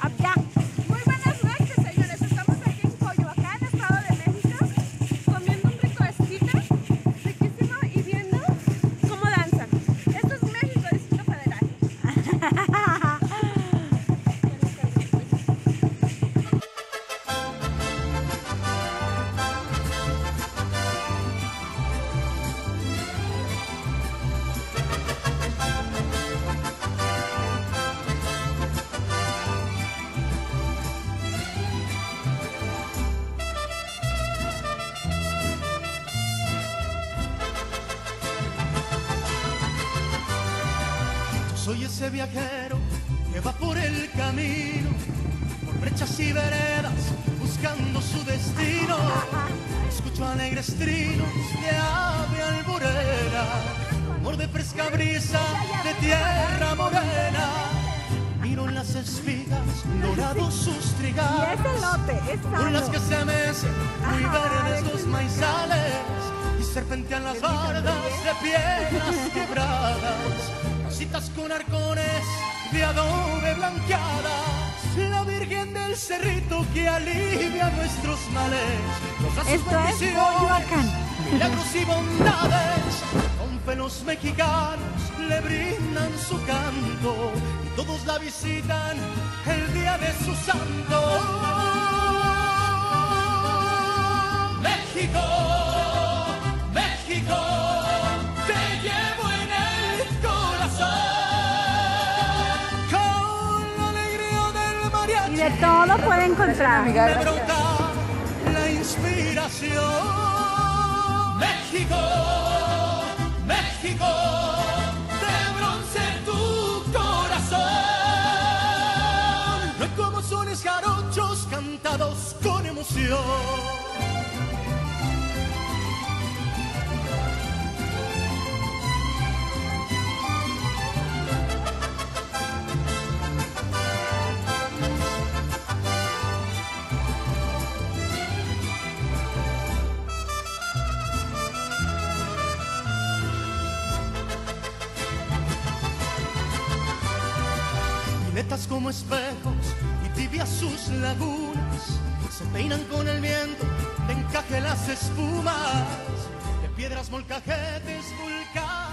Abraço. Soy ese viajero que va por el camino, por brechas y veredas, buscando su destino. Escucho alegres trinos de ave alborera, amor de fresca brisa de tierra morena. Miro las espigas, dorados sus trigales, con las que se mecen muy verdes de los maizales y serpentean las bardas de piedras quebradas, con arcones de adobe blanqueadas, la Virgen del Cerrito que alivia nuestros males, nos sus Esto es Coyoacán. milagros y bondades, con fe los mexicanos le brindan su canto y todos la visitan el día de su santo. Y de todo puede encontrar. Me brota la inspiración. México, México, de bronce tu corazón. No hay como sones jarochos cantados con emoción. Violetas como espejos y tibias sus lagunas se peinan con el viento de encaje las espumas de piedras molcajetes, nevados.